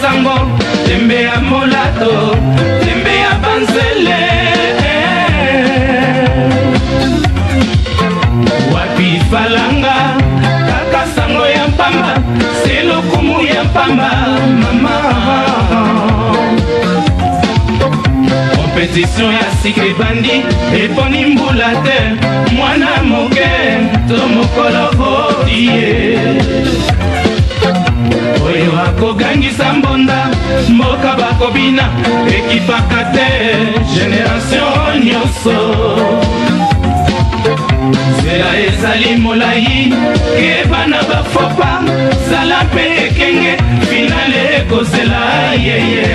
sango tembe ya molato tembe ya banzele wapi falanga kaka sango ya pamba se lokumu ya pamba mama kompetitio ya sika ebandi eponi mbula te mwana moke to mokolo odie oyo akogangisa mbonda mboka bakobina ekifaka te generatio nyonso nzela ezali molai kebana bafopa zala mpe ekenge finale ekozela yeye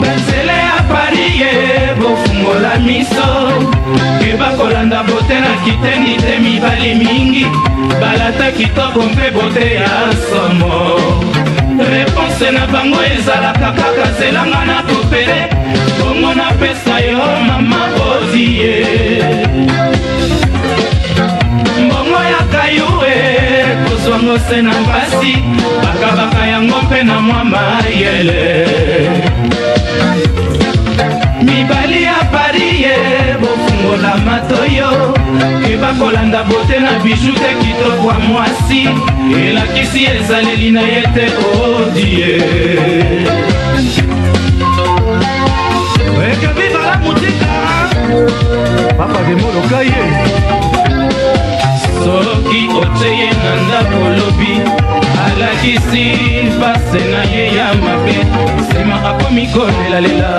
banzela ya pari ye bofungola miso ke bakolanda bote na kiteni te mibali mingi balata kitoko mpe bote ya somo reponse na bango ezalaka kaka zelanga na kopele bongo napesa yo mama odie mbongo ya kayue kozwango se na mpasi bakabaka yango mpe na mwa mayele mibali ya parie bofungola matoyo keba kolanda bote na biju te kitokwa mwasi elakisi ezaleli na ye te odie oh ekebivala motika papa demoloka ye soki oteye na ndako lobi alakisi pase na ye ya mabe nsima akomi kolelalela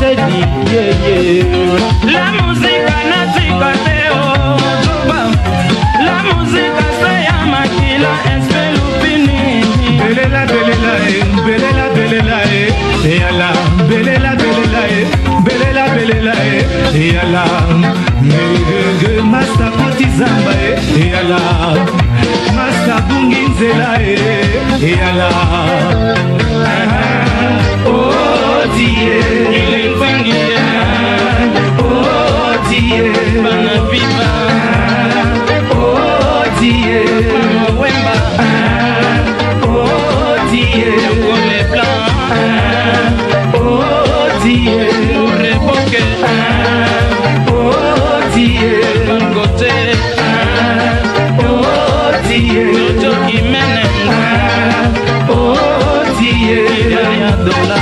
sedi yeye la muzika natika teo oh. juba la muzika saya makila espe lupini belela belela e belela belela eh. e yala belela belela e belela belela e yala ngege masta koti zamba e yala masta bungi nzela e yala de